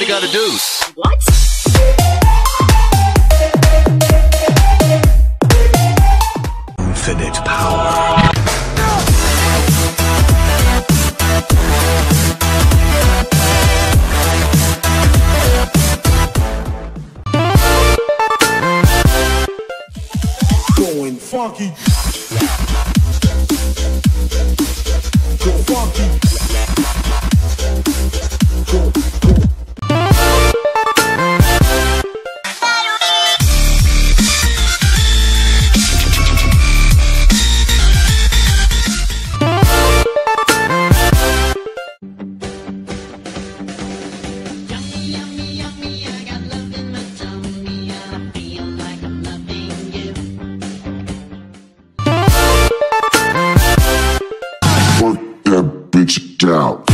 gotta do. What? Infinite power. Going funky. Bitch out.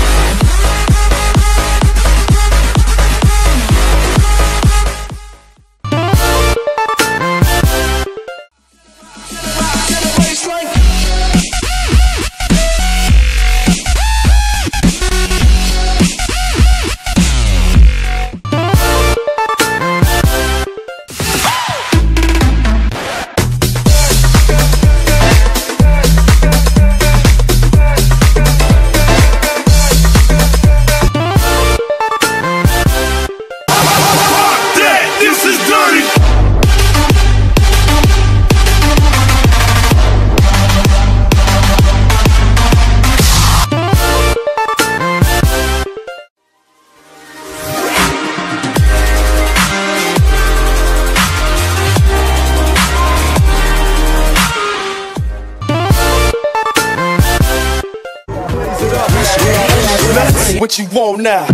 What you want now?